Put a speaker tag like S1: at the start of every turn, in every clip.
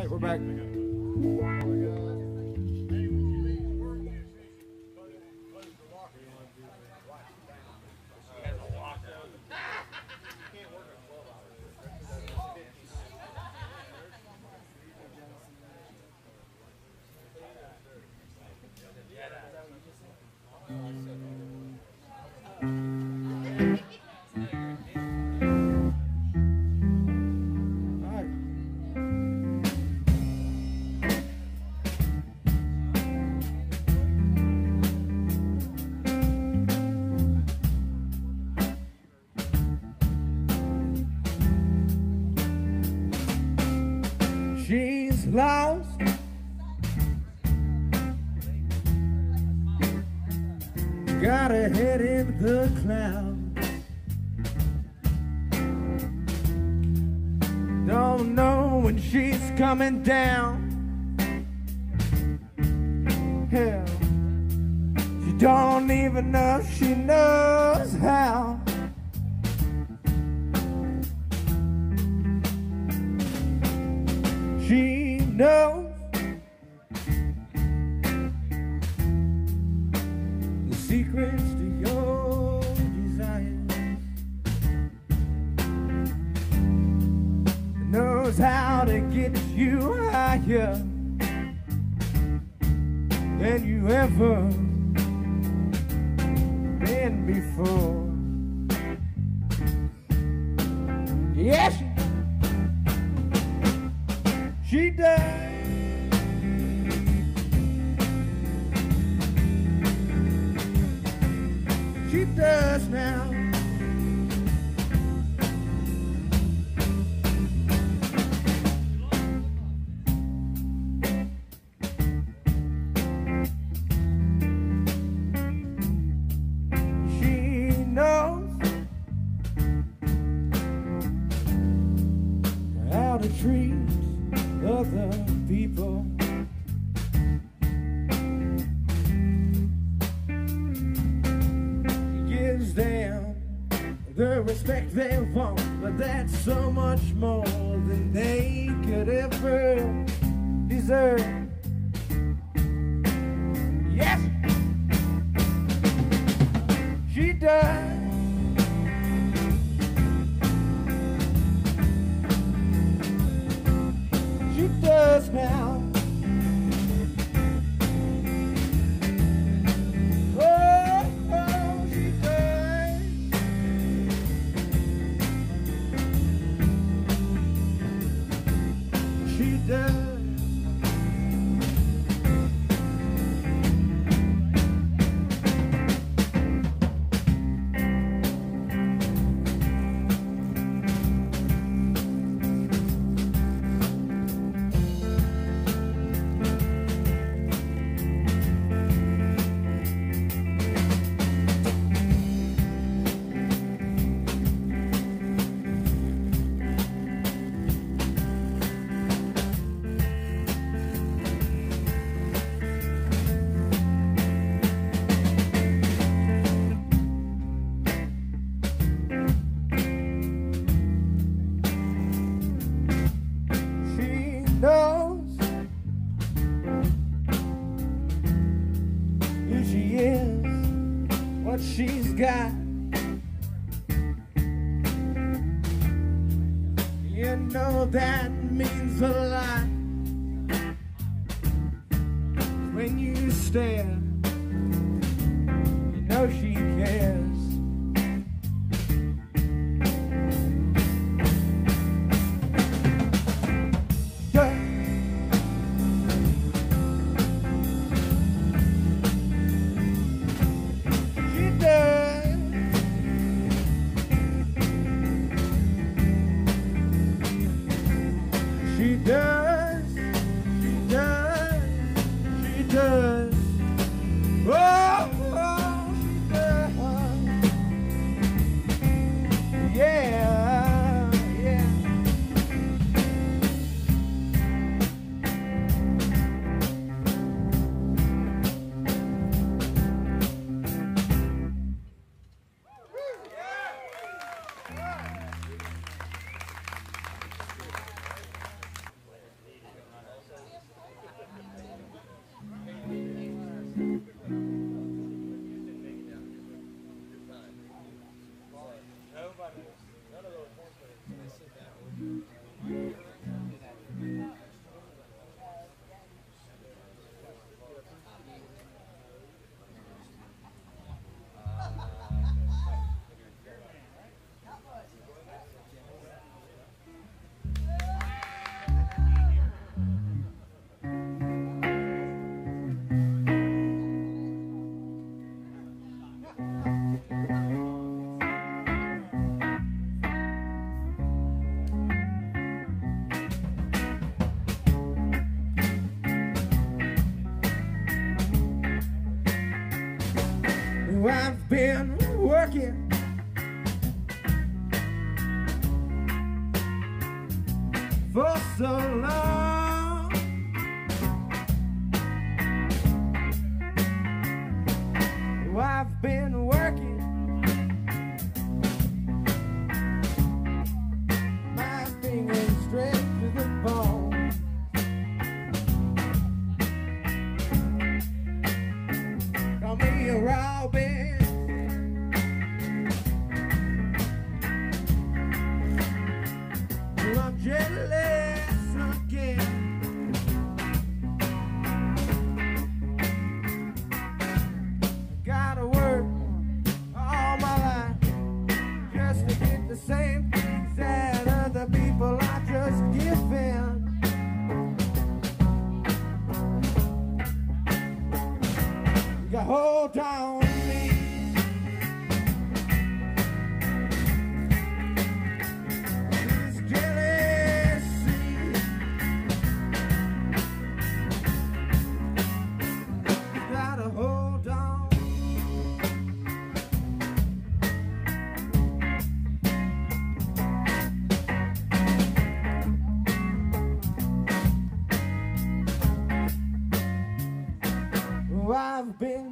S1: All right, we're back. coming down. they want, but that's so much more than they could ever deserve. Been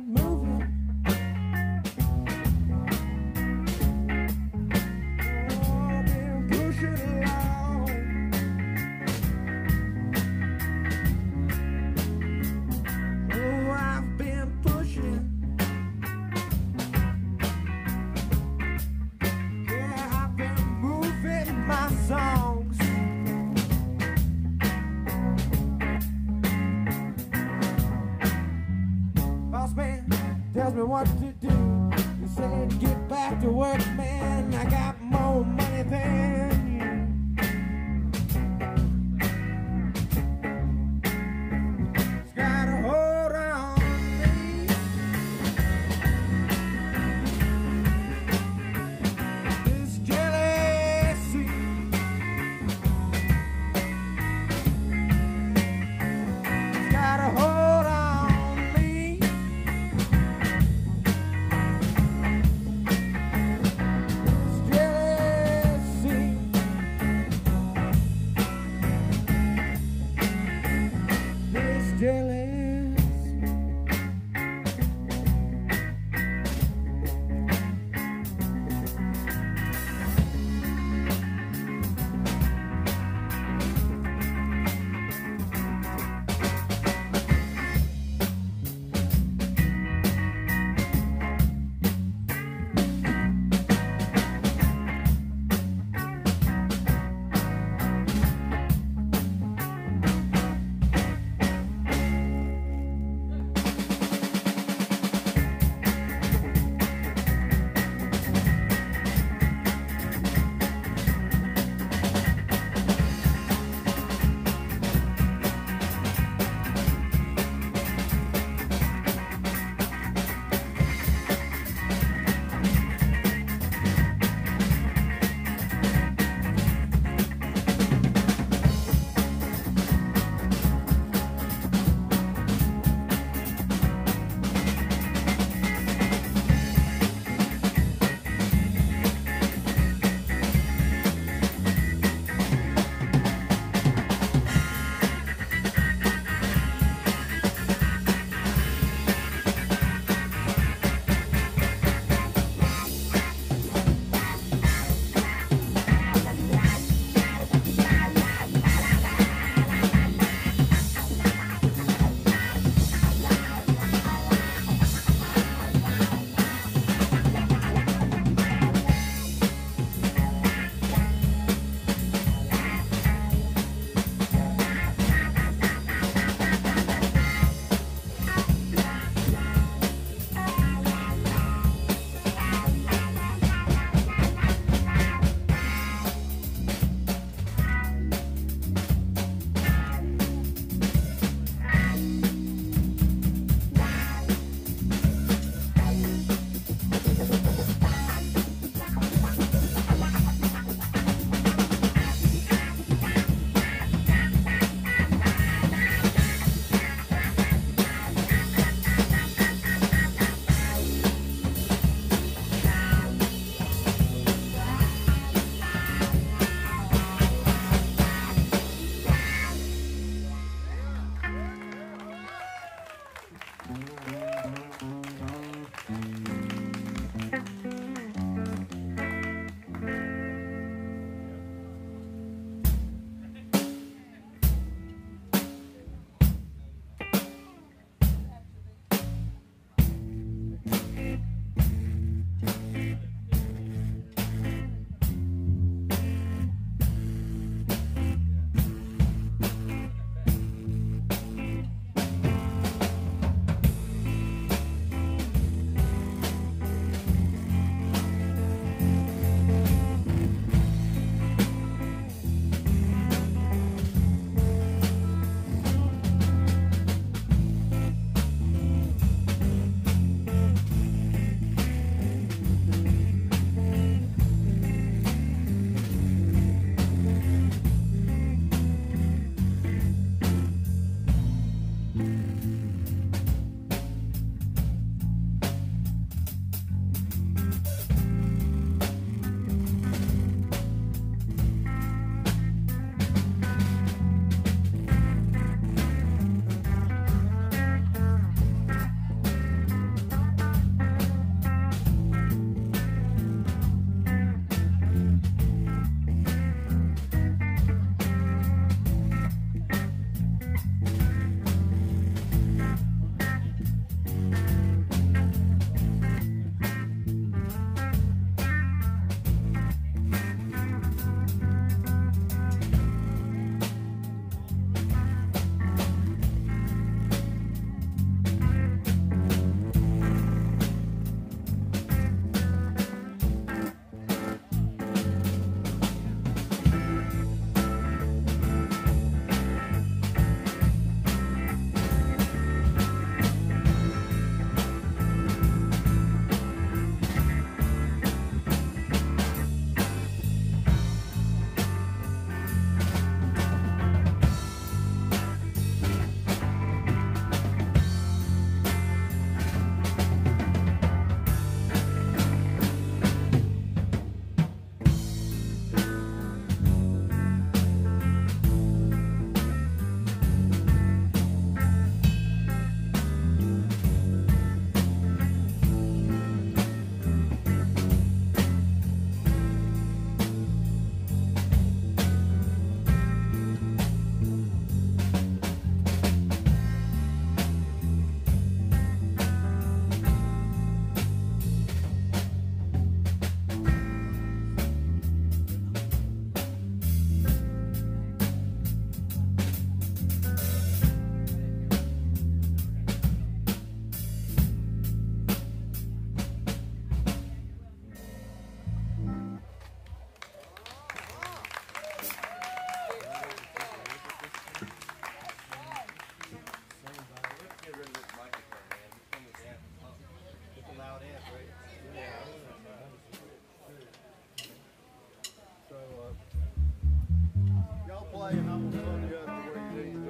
S2: play and I'm gonna you up where you need.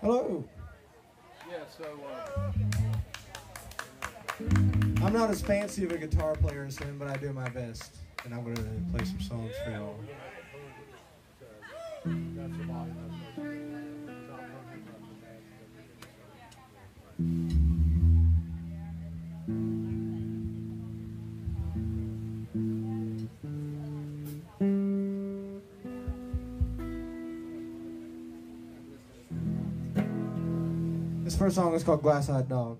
S1: Hello.
S2: Yeah, so uh,
S1: I'm not as fancy of a guitar player as him, but I do my best. And I'm going to play some songs for y'all. First song is called Glass Eyed Dog.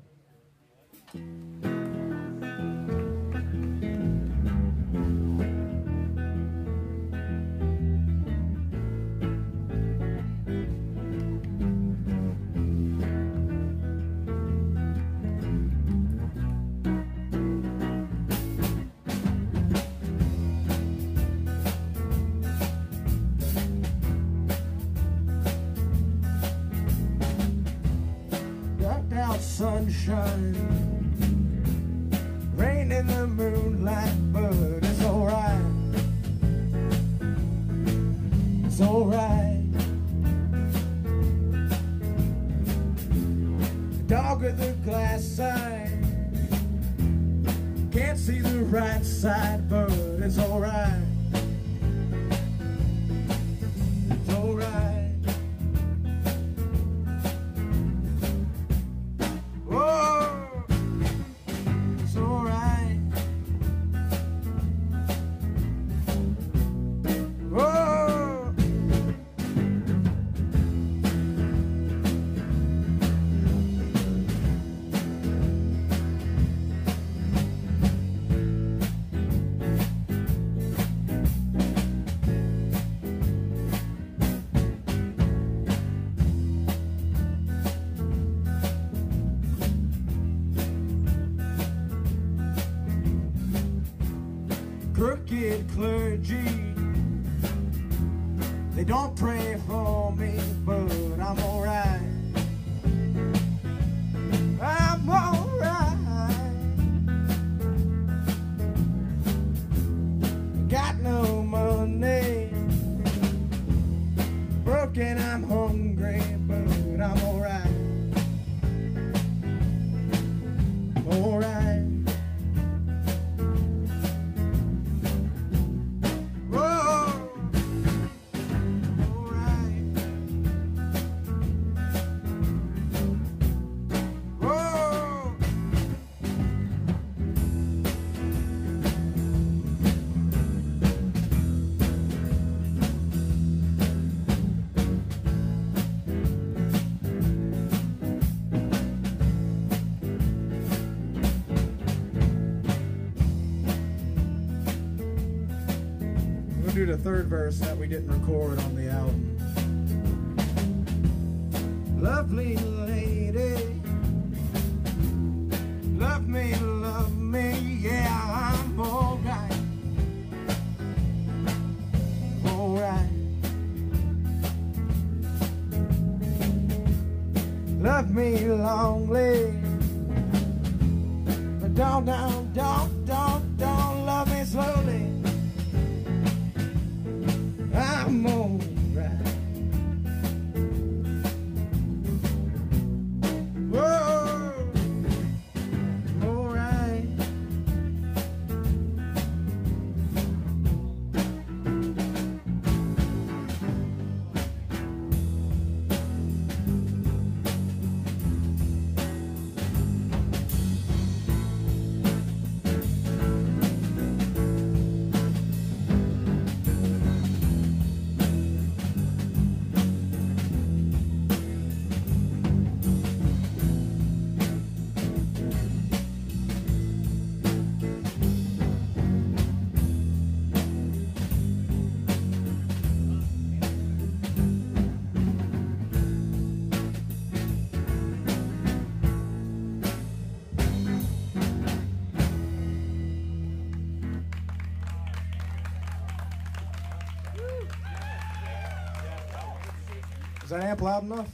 S1: Third verse that we didn't record on that amp loud enough?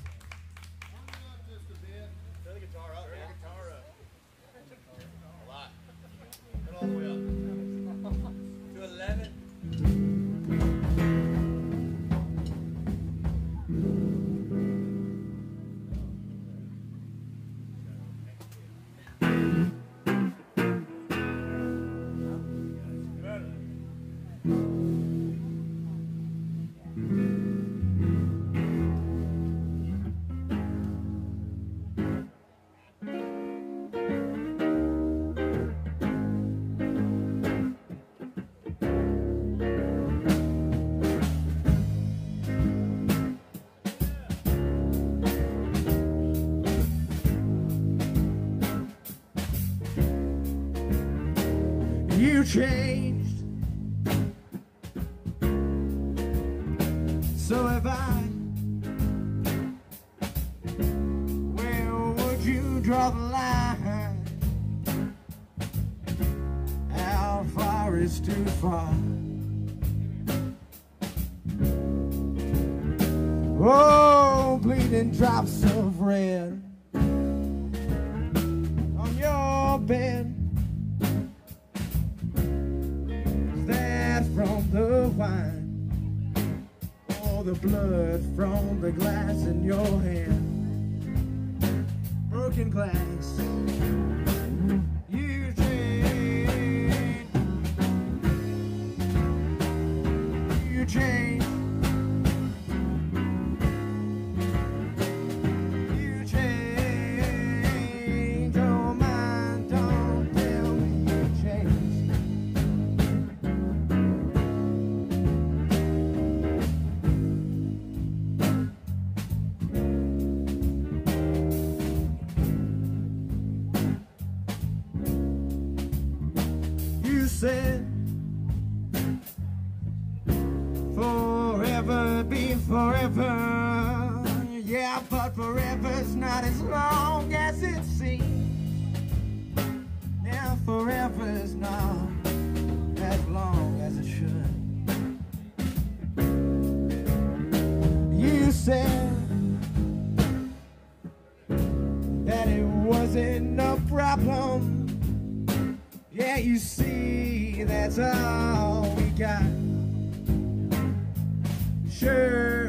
S1: Far? Oh, bleeding drops of red on your bed. Is that from the wine? Or the blood from the glass in your hand? Broken glass. Forever. Yeah, but forever's not as long as it seems. Yeah, forever's not as long as it should. You said that it wasn't a problem. Yeah, you see, that's all we got. Sure,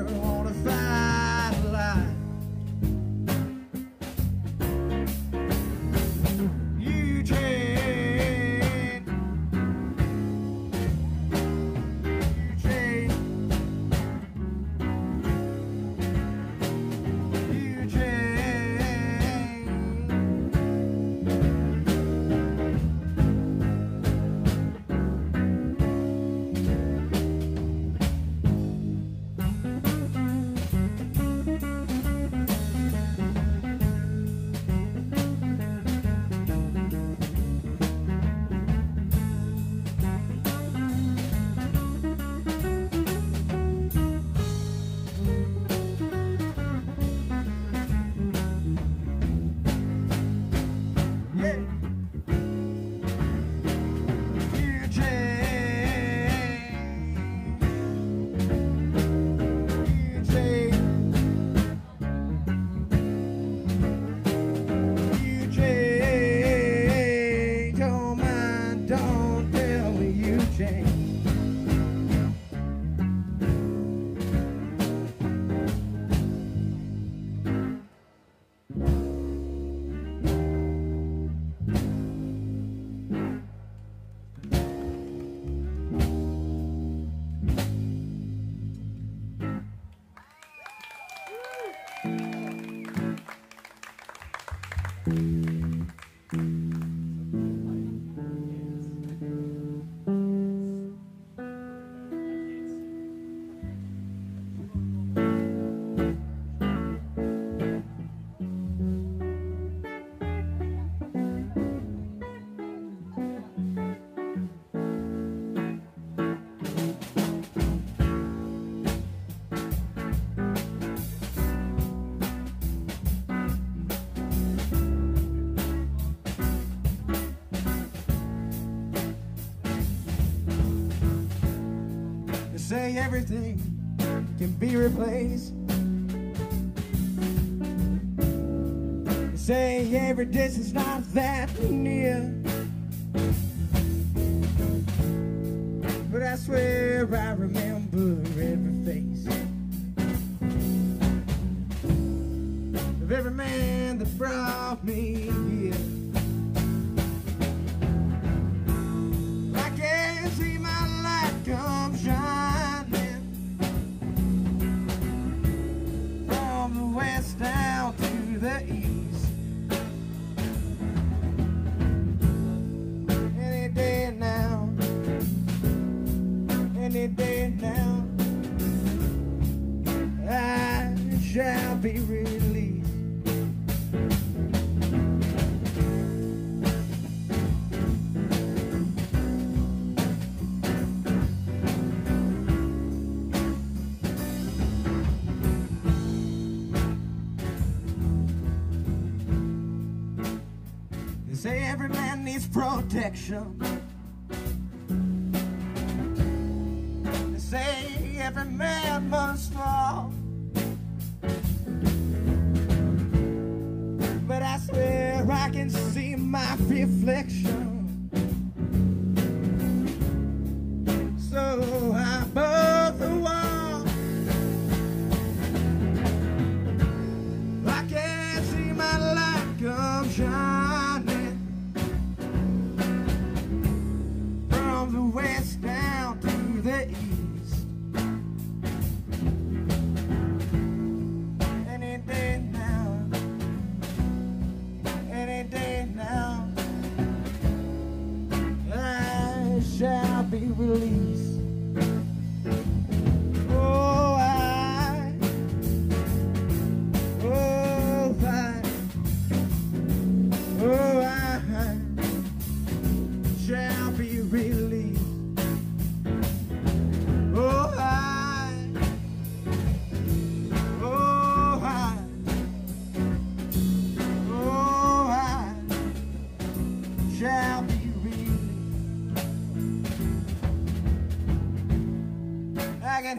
S1: be replaced. Say every distance not that near. But I swear I remember protection.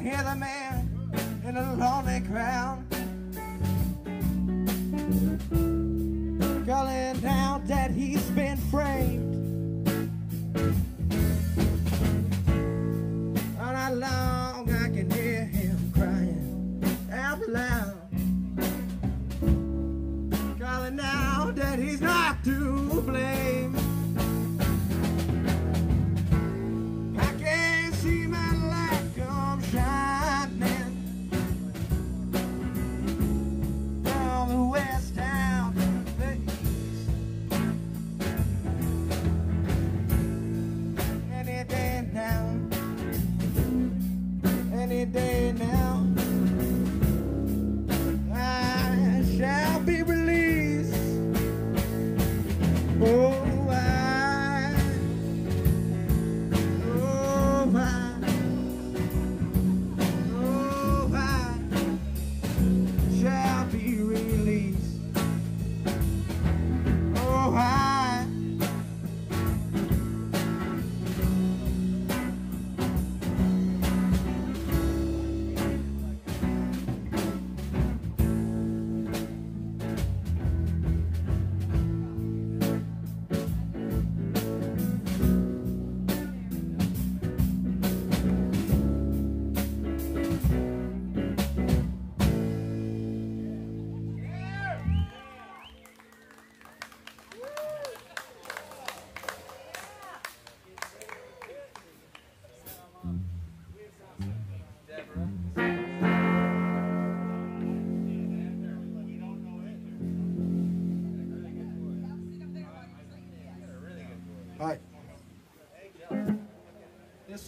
S1: hear the man.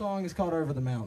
S1: song is called Over the Mountain.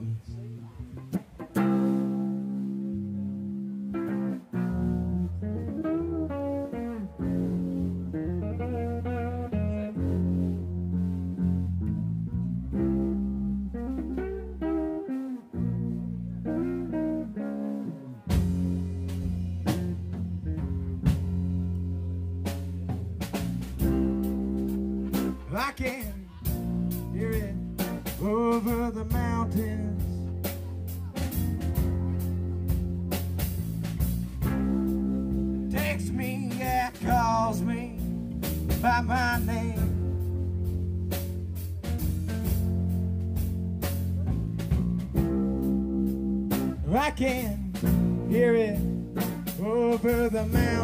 S1: can hear it over the mountain.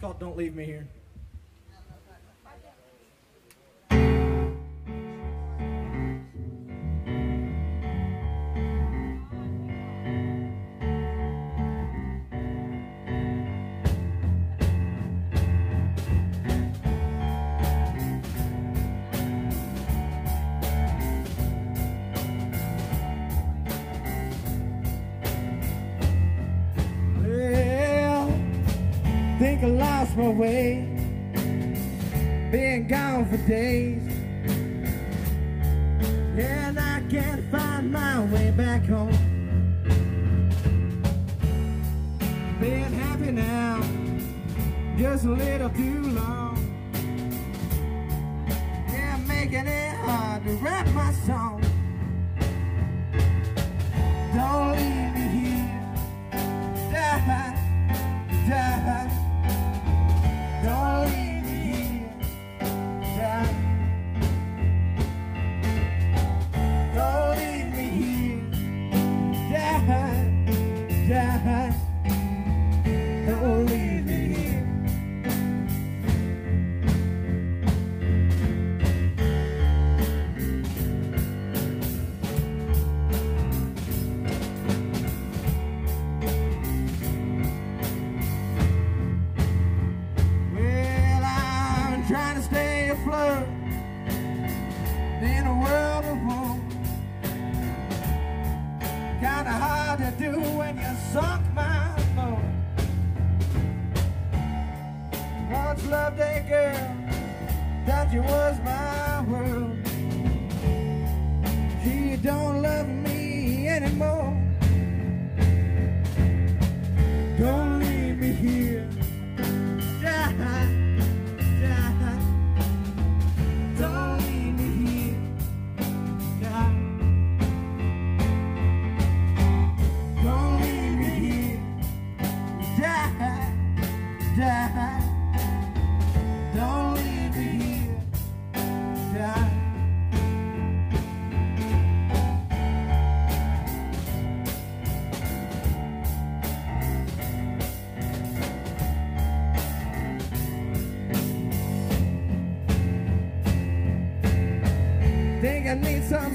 S1: called don't leave me here. lost my way, been gone for days.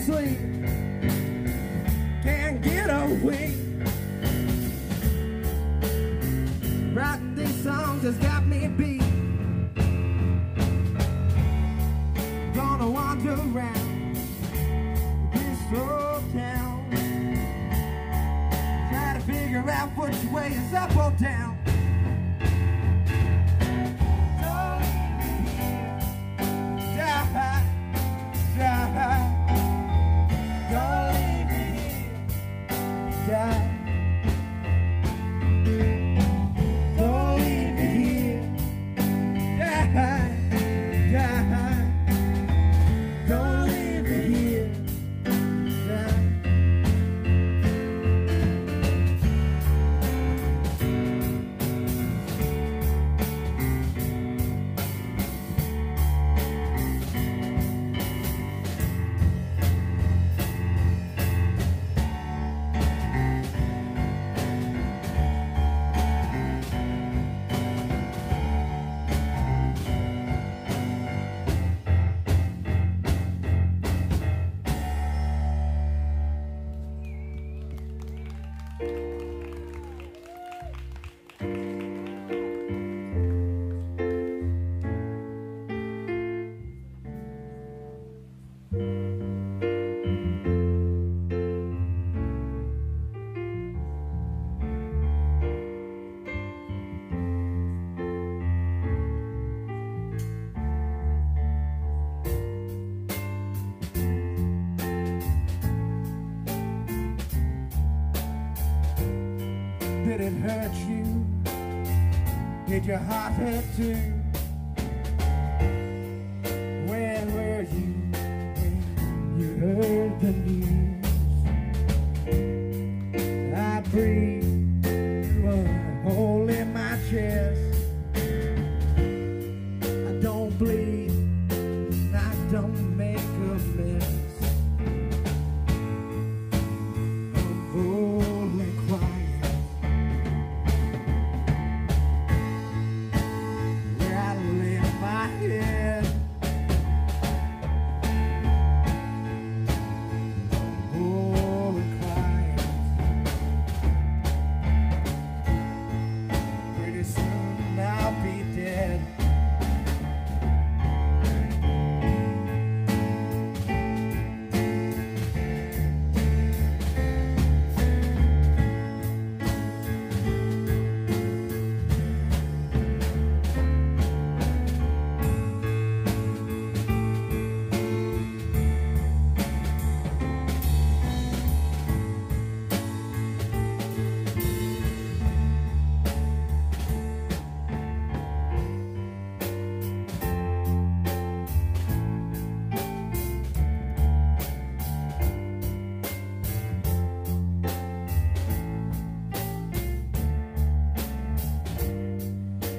S1: sleep. hot hit tune.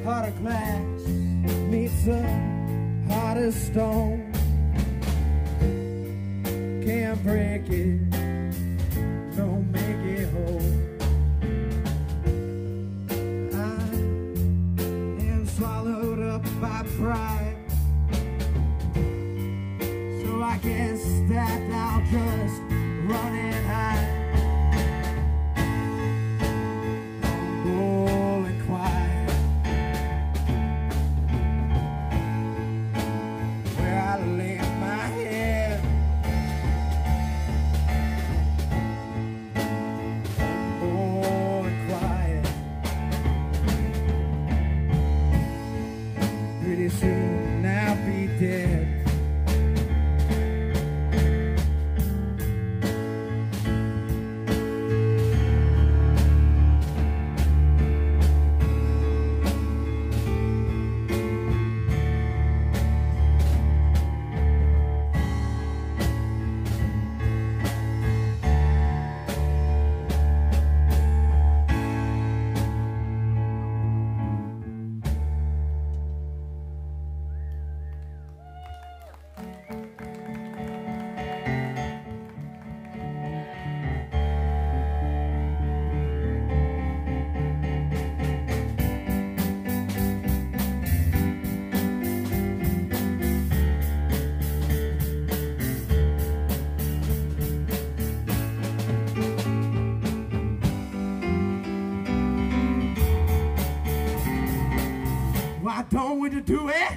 S1: heart of glass meets a heart of stone. Can't break it. going to do it.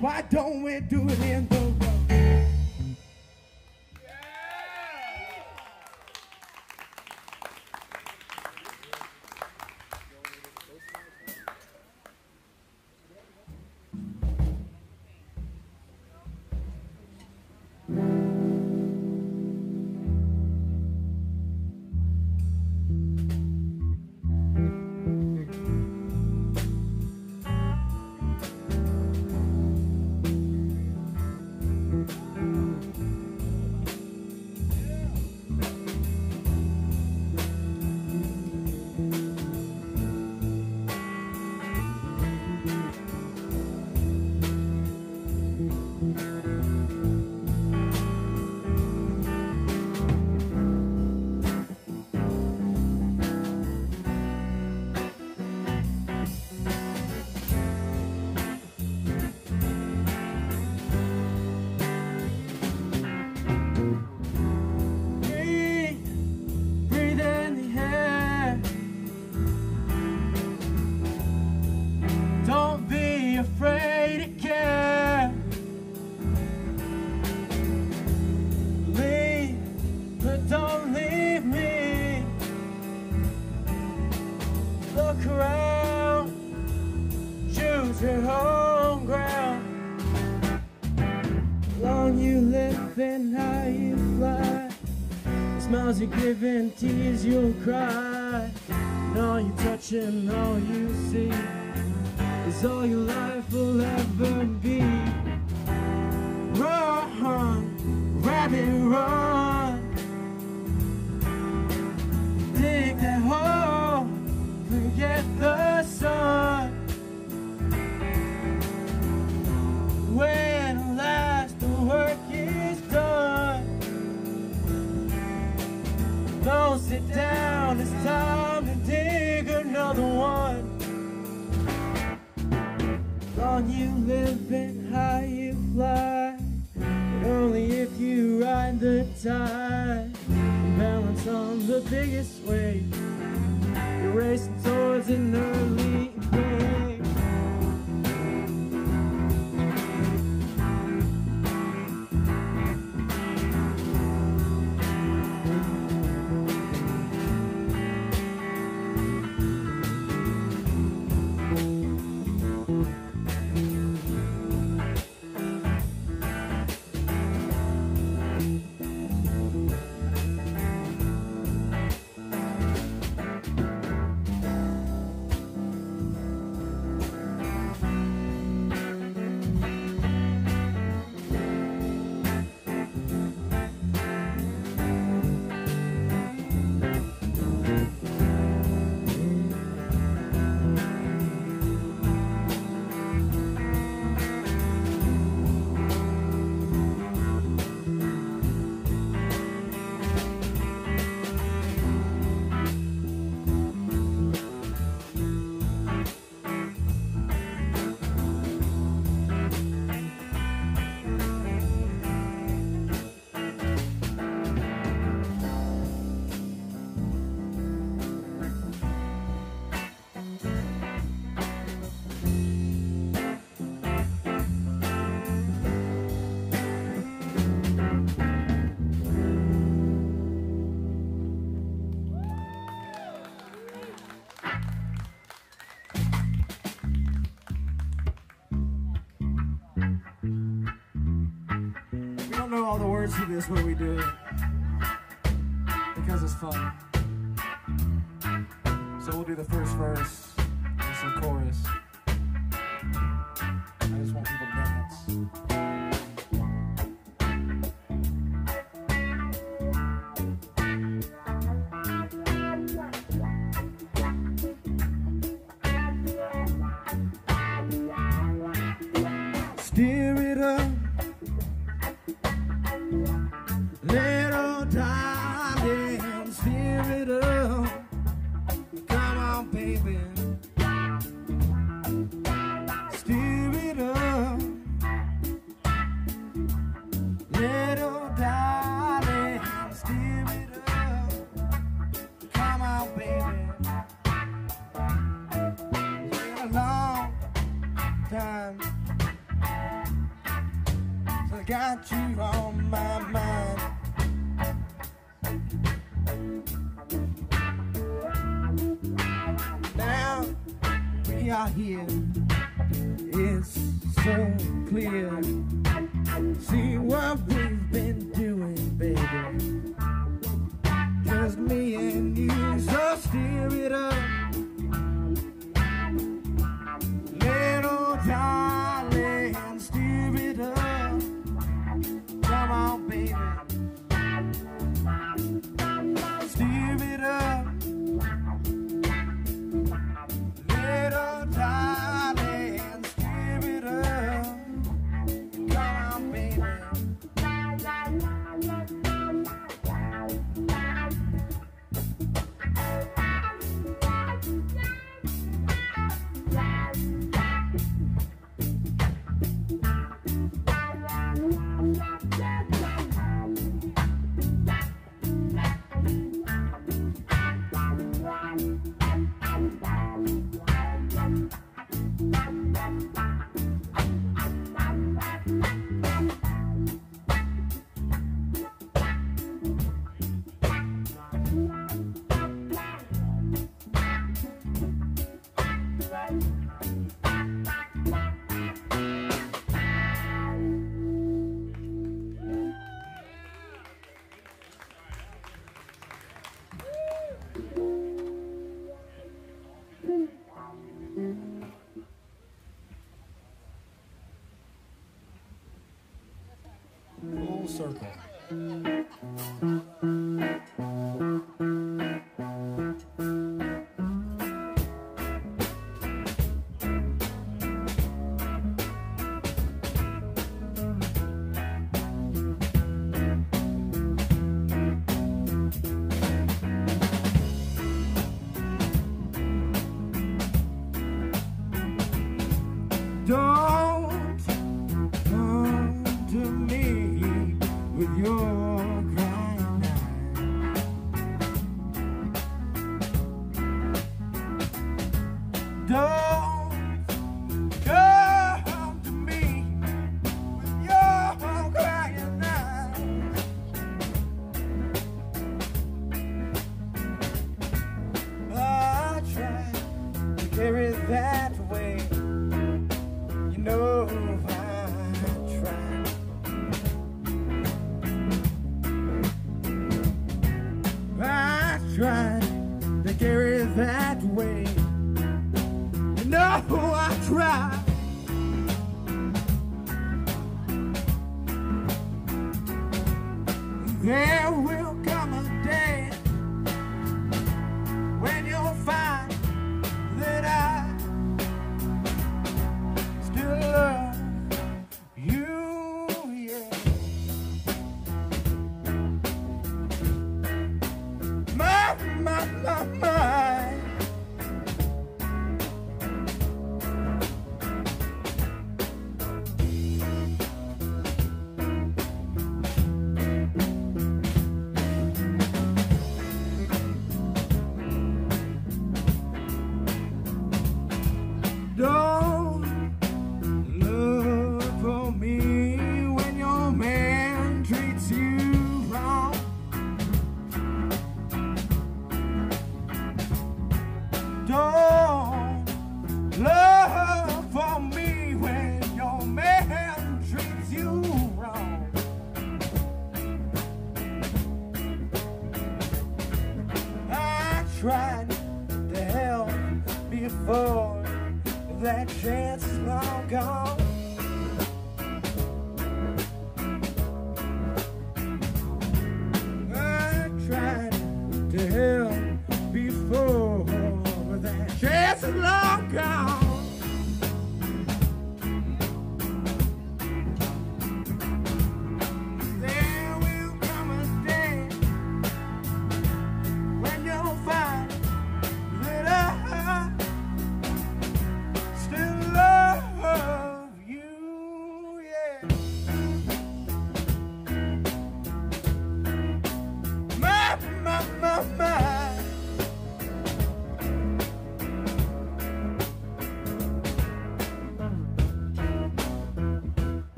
S1: Why don't we do it in the That's what we do because it's fun. So we'll do the first verse and some chorus. I just want people to dance. Steer it up. circle. Don't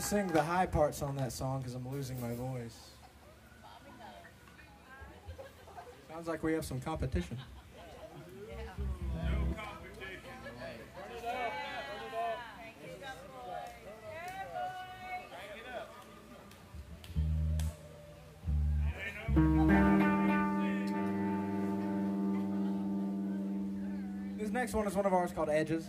S1: Couldn't sing the high parts on that song because I'm losing my voice. Sounds like we have some competition. This next one is one of ours called Edges.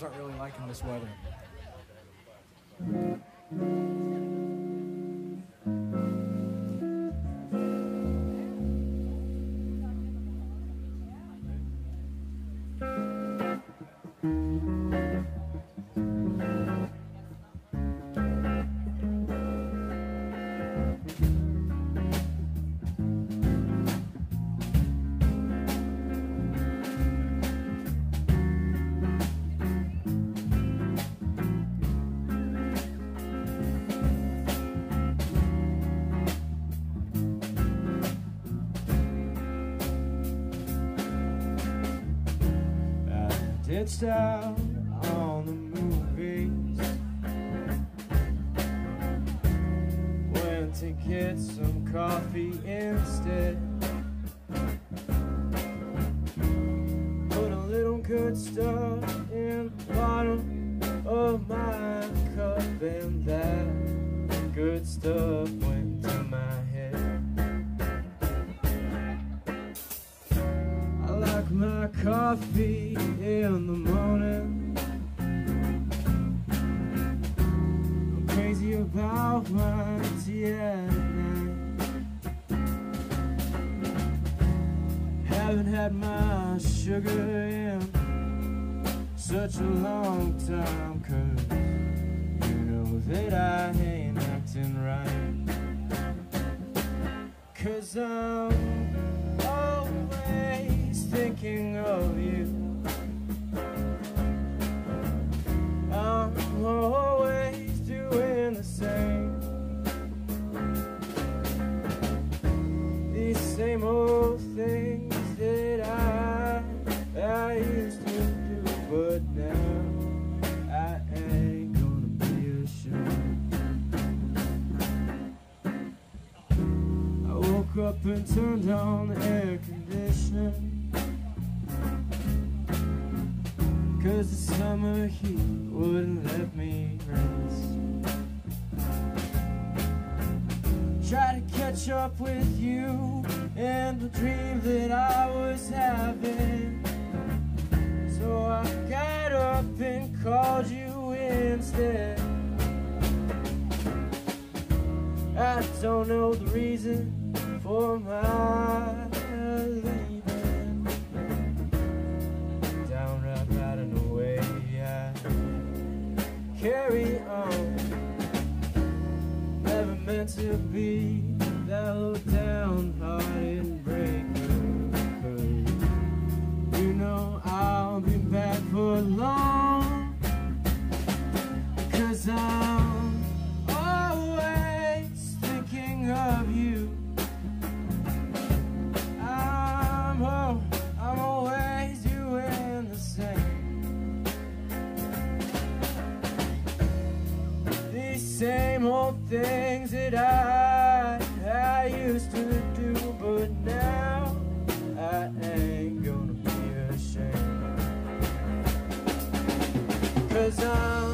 S3: aren't really liking this weather.
S1: missed out on the movies. Went to get some coffee instead. Put a little good stuff. Cause I'm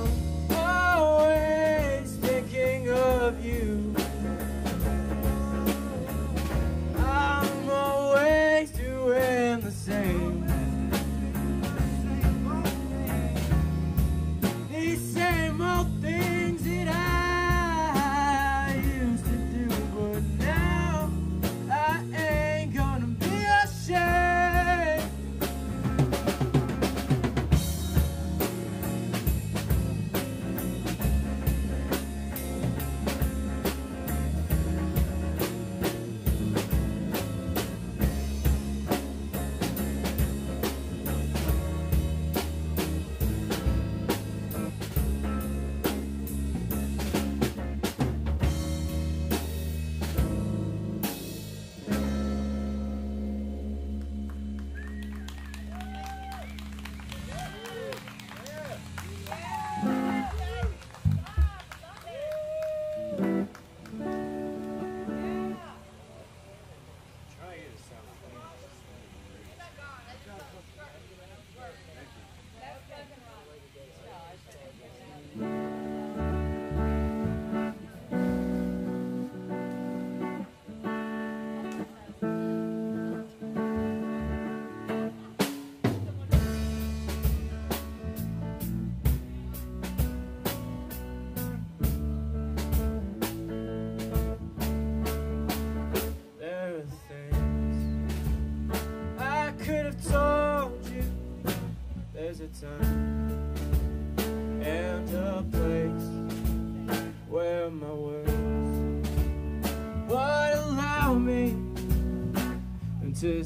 S1: time and a place where my words would allow me to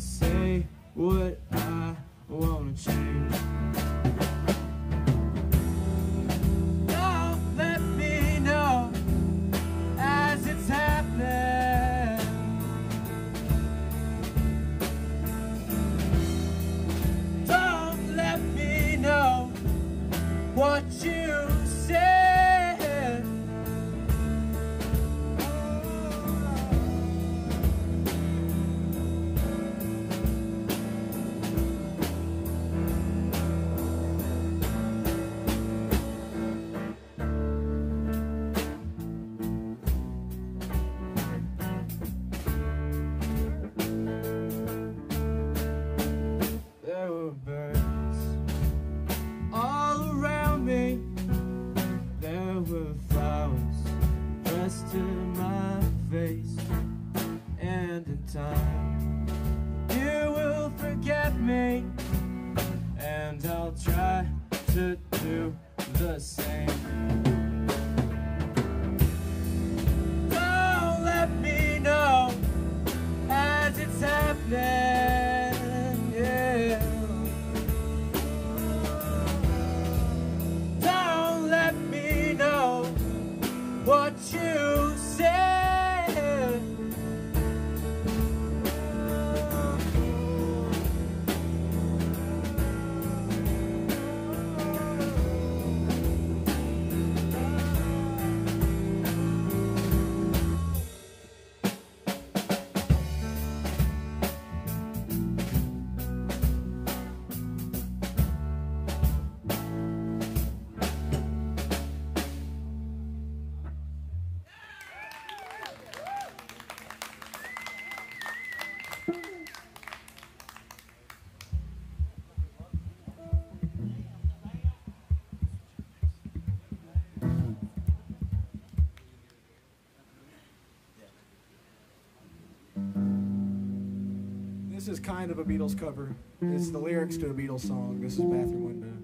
S1: This is kind of a Beatles cover. It's the lyrics to a Beatles song. This is Bathroom Window.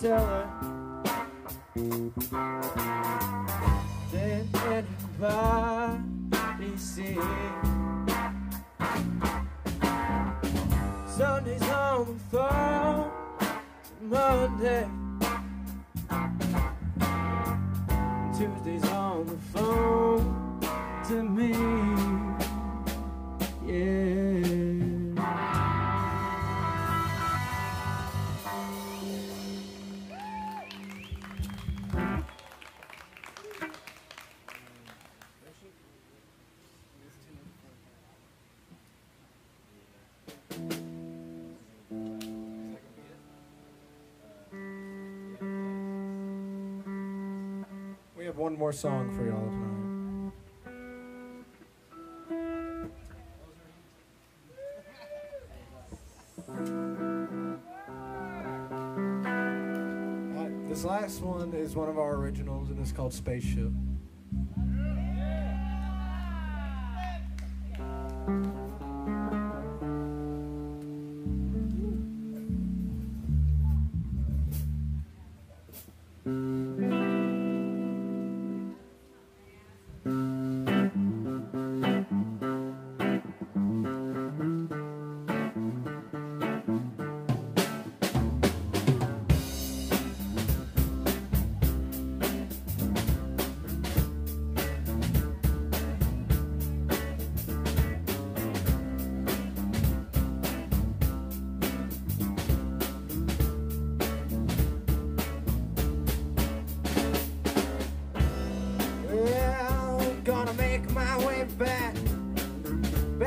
S1: tell her more song for y'all tonight. This last one is one of our originals, and it's called Spaceship.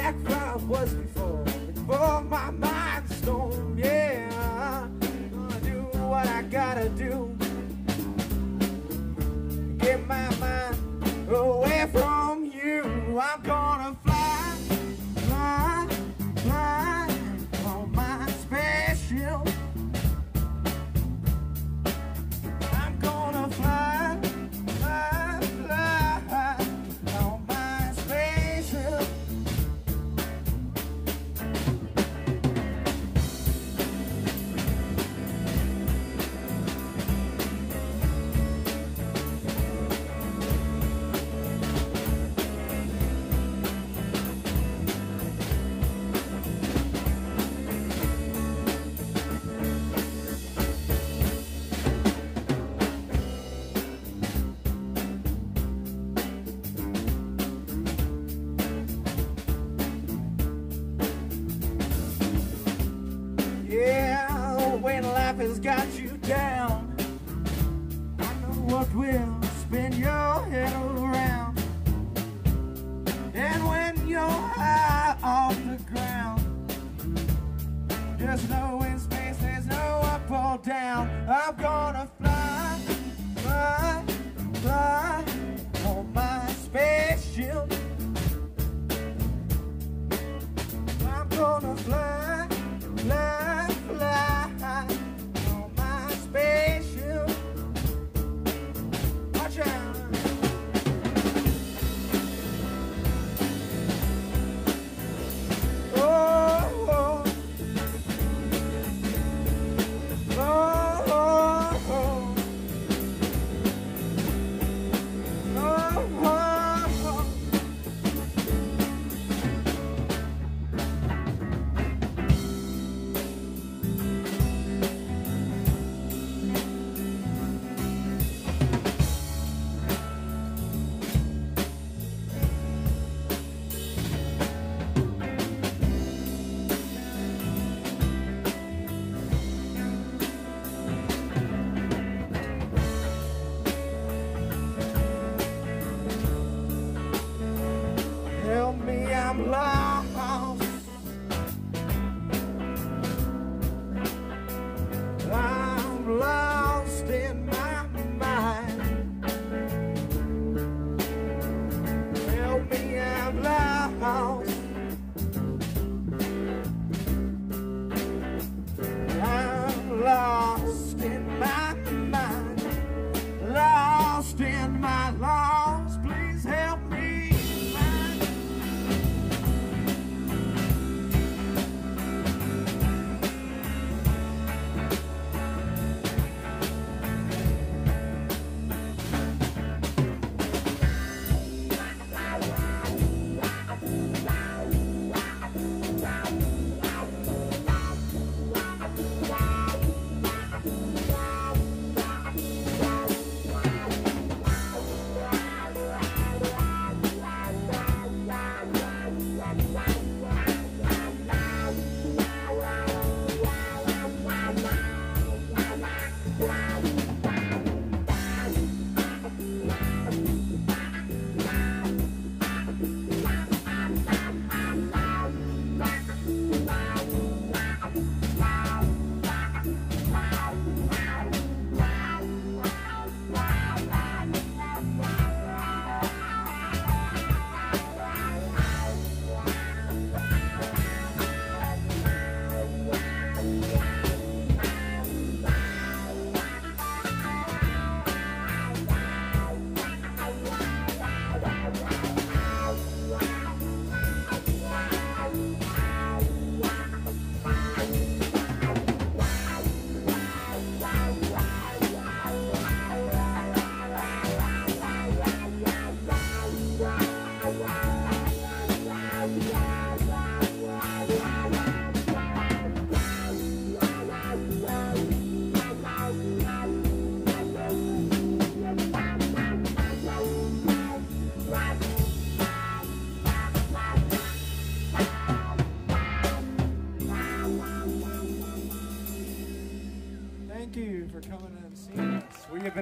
S1: black flower was before, before my mind's storm. Yeah, gonna do what I gotta do. Get my mind away from you. I'm gonna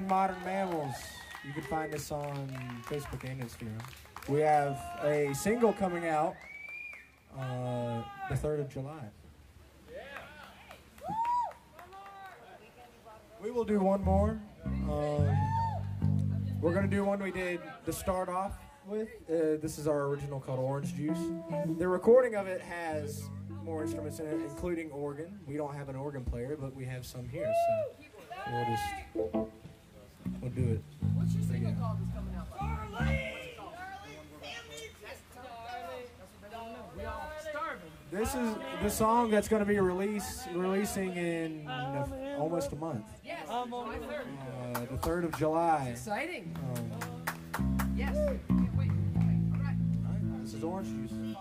S1: Modern Mammals. You can find us on Facebook and Instagram. We have a single coming out uh, the 3rd of July. We will do one more. Um, we're going to do one we did to start off with. Uh, this is our original called Orange Juice. The recording of it has more instruments in it, including organ. We don't have an organ player, but we have some here, so we'll just we'll do it.
S4: What's your single
S1: Yeah.
S4: called that's coming out? We all starving.
S1: This is the song that's going to be released releasing in almost a month,
S4: Yes.
S3: I'm on the
S4: 3rd.
S1: uh, the 3rd of July.
S4: Exciting.
S1: Um,
S4: Yes. Can't wait. Okay. All right.
S1: this is Orange Juice.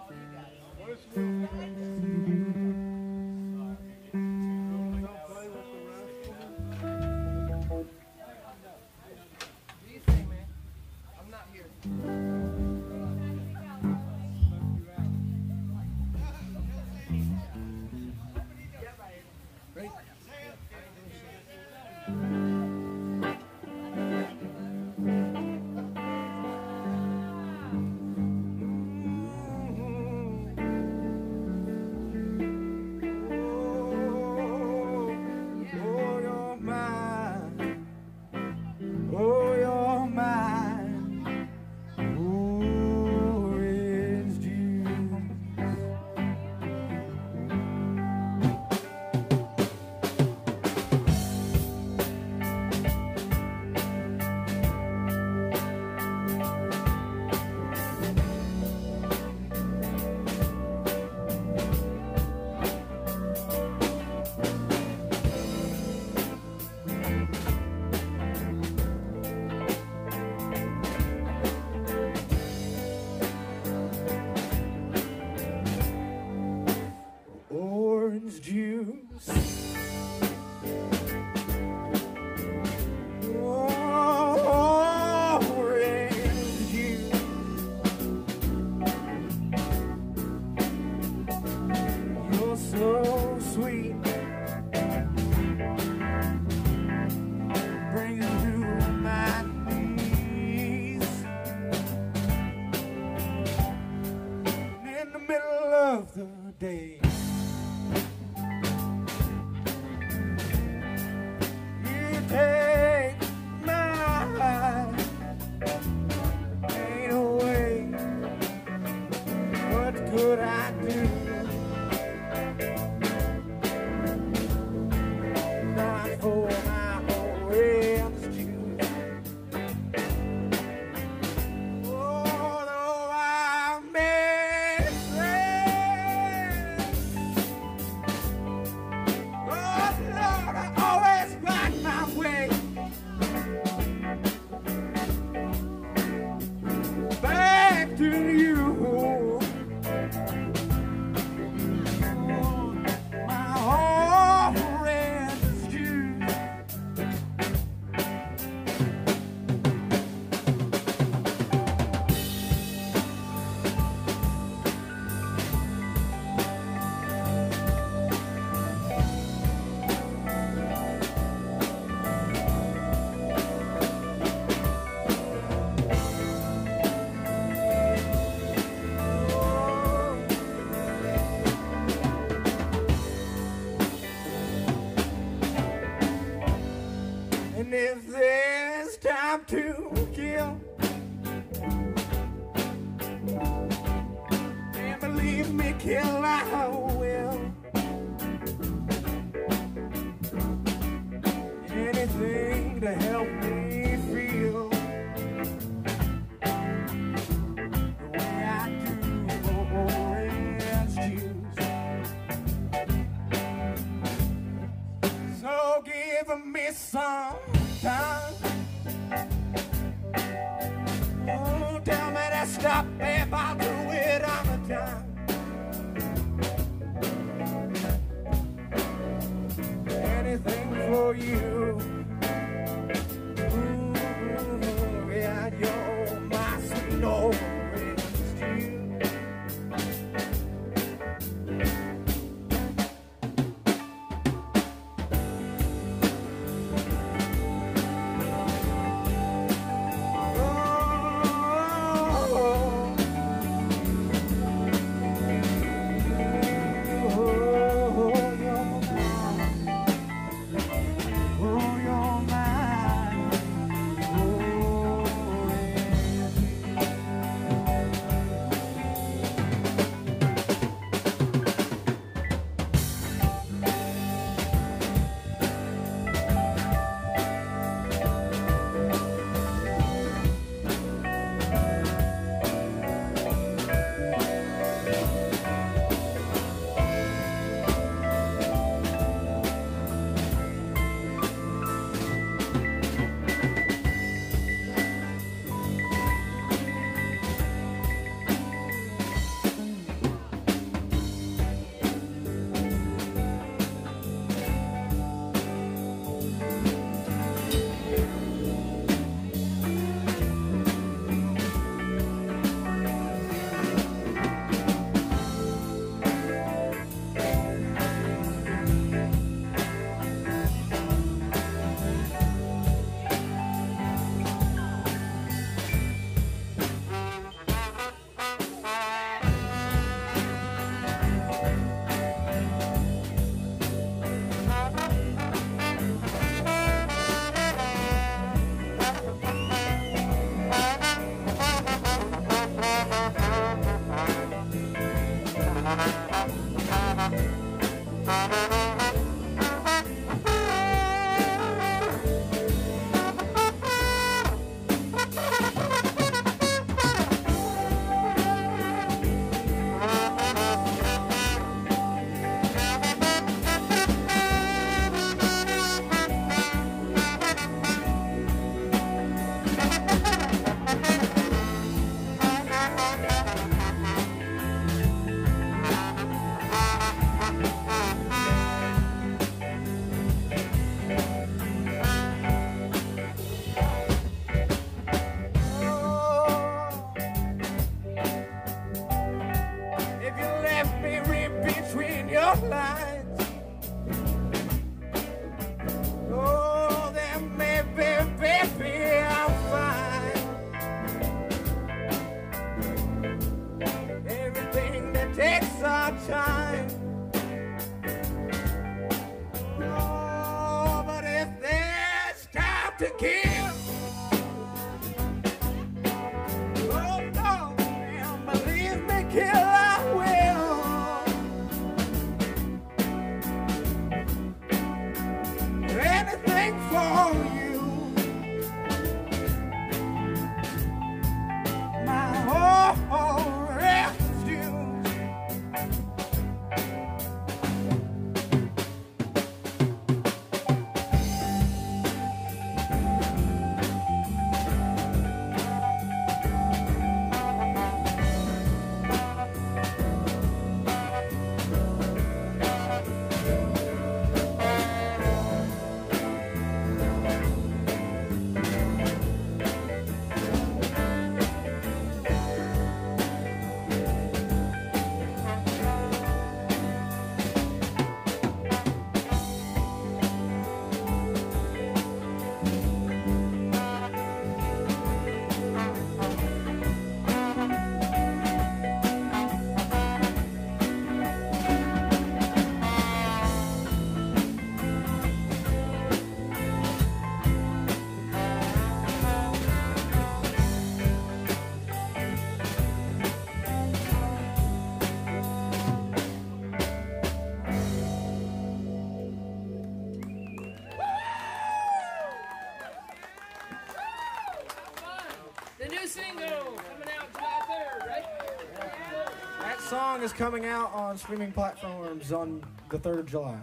S1: song is coming out on streaming platforms on the 3rd of July.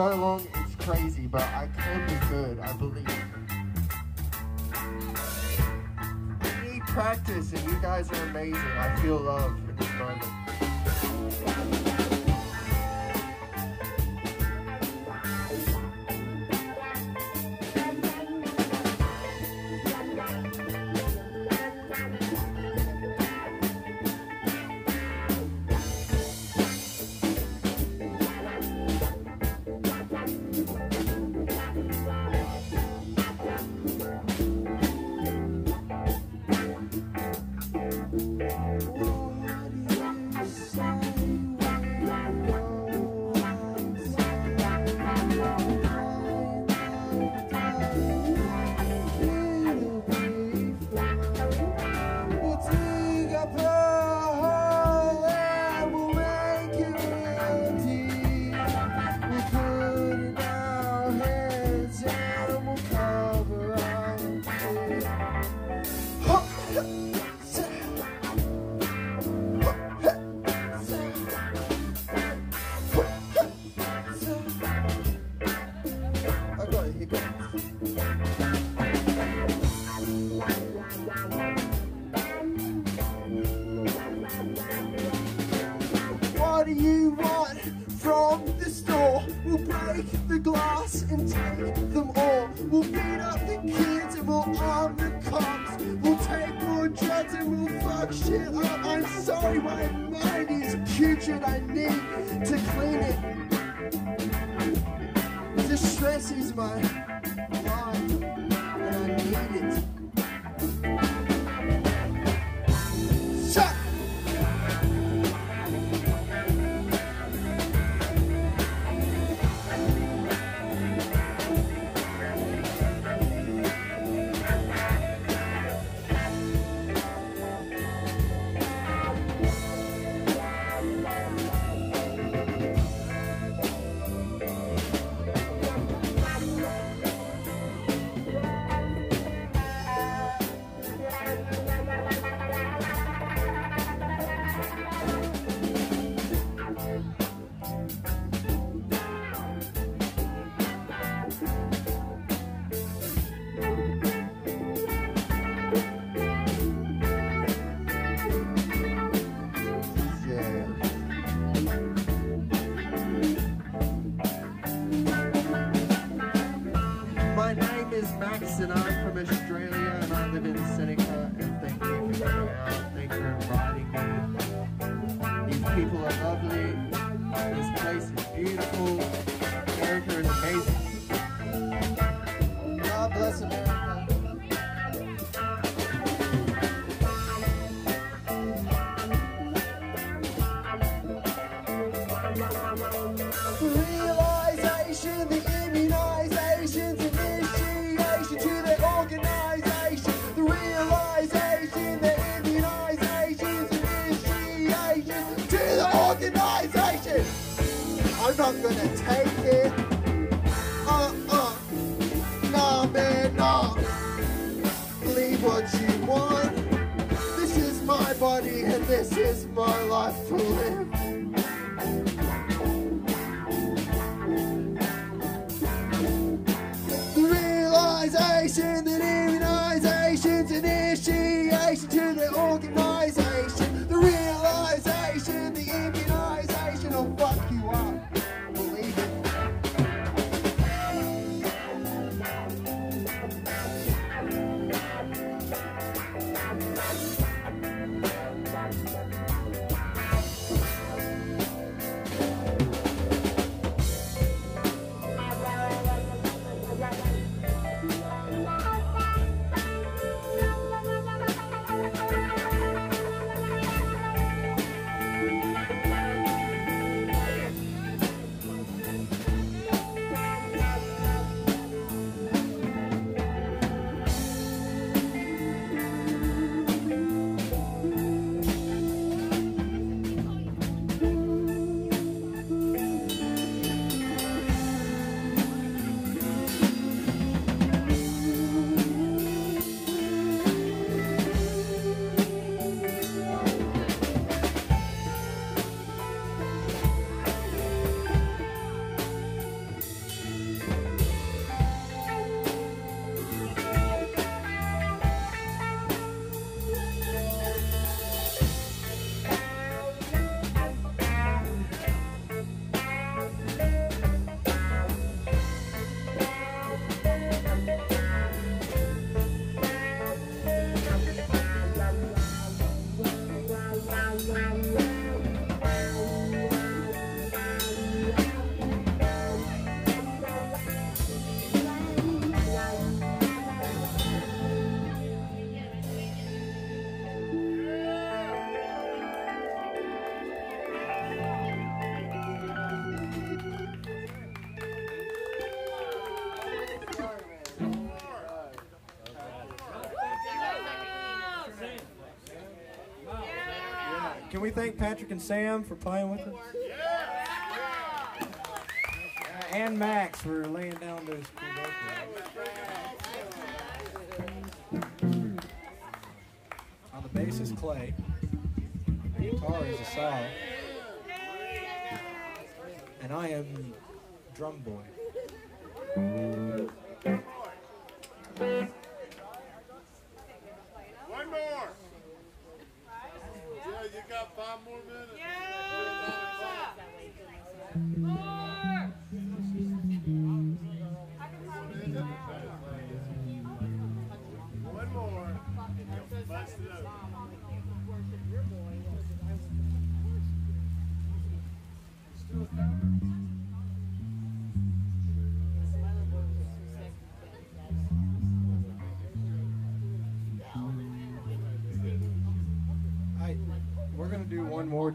S5: So long,
S1: we thank Patrick and Sam for playing with us? Uh, and Max for laying down those cool. On the bass is Clay. The guitar is Asal. And I am Drum Boy.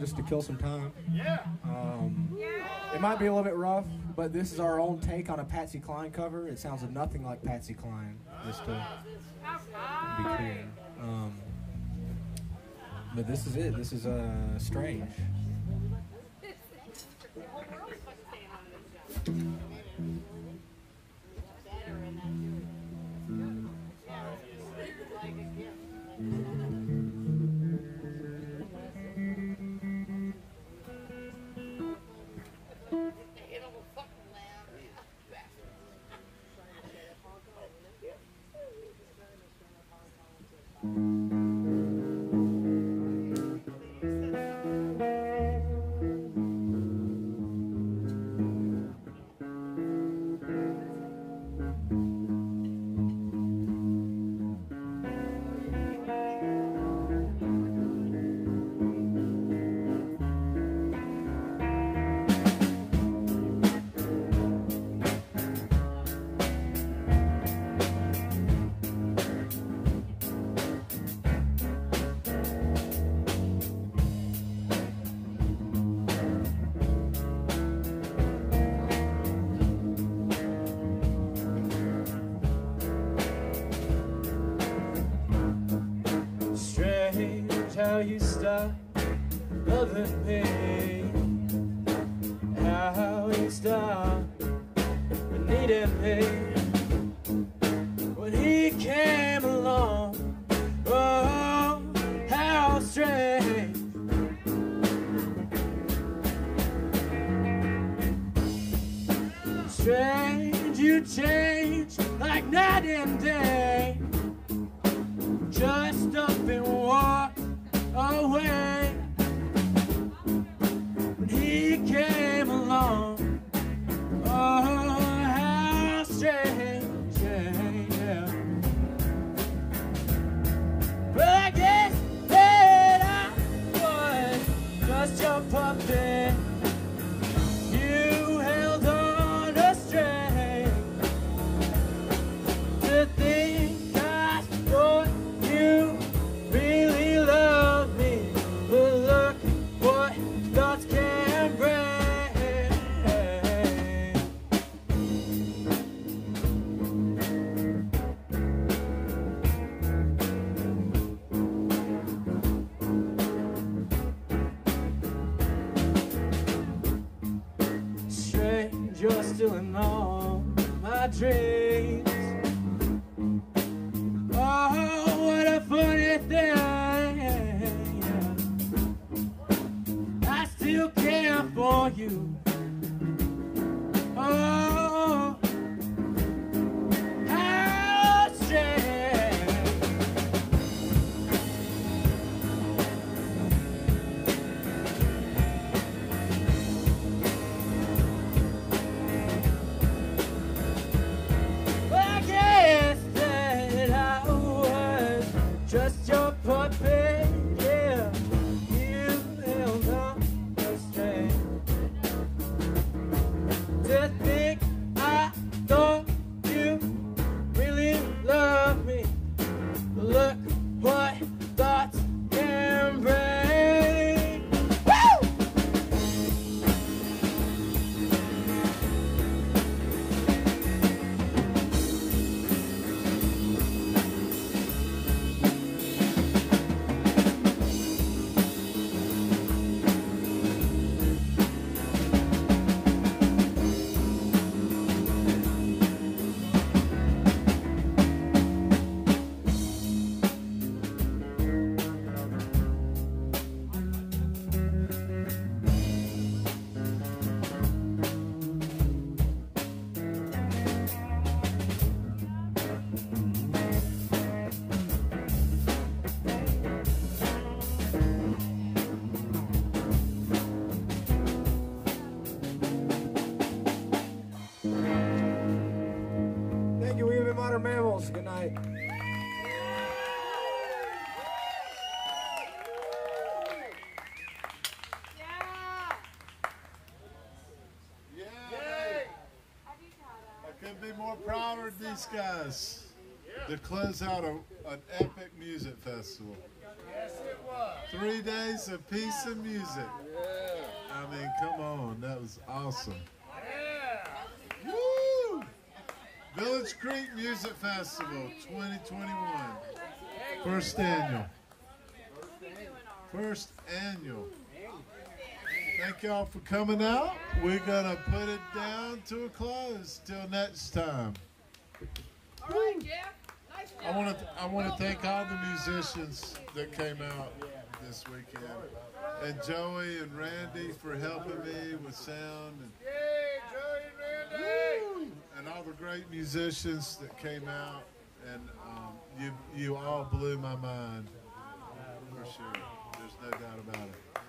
S1: Just to kill some time.
S6: Yeah.
S1: Um, it might be a little bit rough, but this is our own take on a Patsy Cline cover. It sounds nothing like Patsy Cline, just to be clear. Um, but this is it. This is uh, strange.
S7: Strange
S2: guys to close out a, an epic music festival.
S4: Yes, it was.
S2: Three days of peace and music. I mean, come on, that was awesome.
S4: Yeah.
S2: Woo! Village Creek Music Festival 2021. First annual. First annual. Thank y'all for coming out. We're gonna put it down to a close till next time.
S4: All right, Jeff. Nice.
S2: I want to I want to thank all the musicians that came out this weekend, and Joey and Randy for helping me with sound, and,
S4: Yay, Joey and Randy.
S2: and all the great musicians that came out, and um, you you all blew my mind for sure. There's no doubt about it.